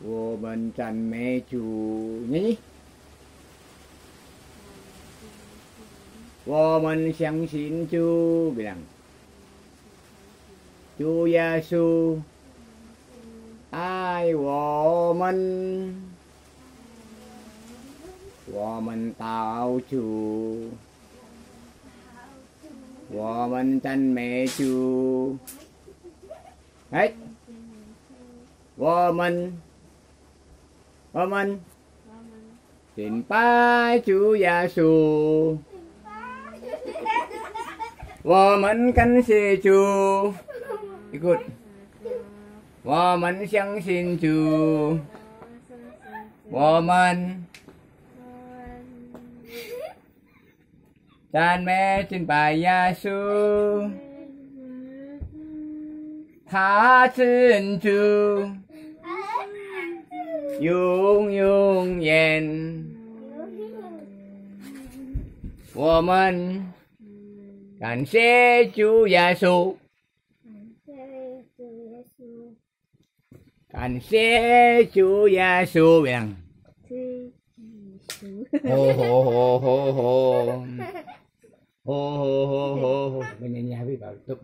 vô bên trần mẹ chủ nhỉ vô mình sáng xin chú bilang chú Giêsu ai vô mình vô mình tạo chủ vô mình trần mẹ chủ hết. Vô mình 我们敬拜主耶稣，我们感谢主，good，我们相信主，我们赞美敬拜耶稣，他真主。 永永远，我们感谢主耶稣，感谢主耶稣，样？吼吼吼吼吼，吼吼吼吼吼，bên nhà biết bảo tục